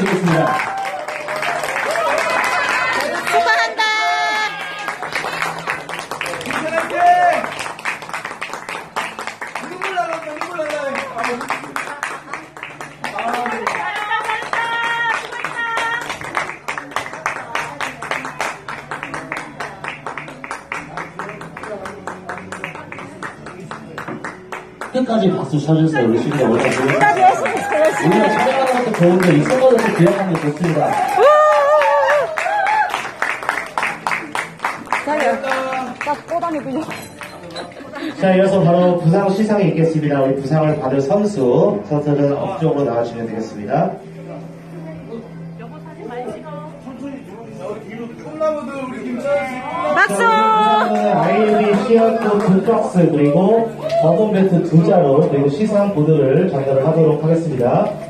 부탁드리겠습니다. 축하한다. 눈물 나간다, 눈물 나간다. 끝까지 박수 쳐주세요. 우리 친구들 올라오고. 끝까지 열심히 해, 열심히. 우리가 찾아가는 것도 좋은데 이 순간에서 기억하는 게 좋습니다. 딱 꼬다니. 자, 이어서 바로 부상 시상이 있겠습니다. 우리 부상을 받을 선수, 선수들은 앞쪽으로 나와주시면 되겠습니다. 박수! 아이유리 시어트 두 박스, 그리고 버튼 배트 두 자루, 그리고 시상 보드를 전달을 하도록 하겠습니다.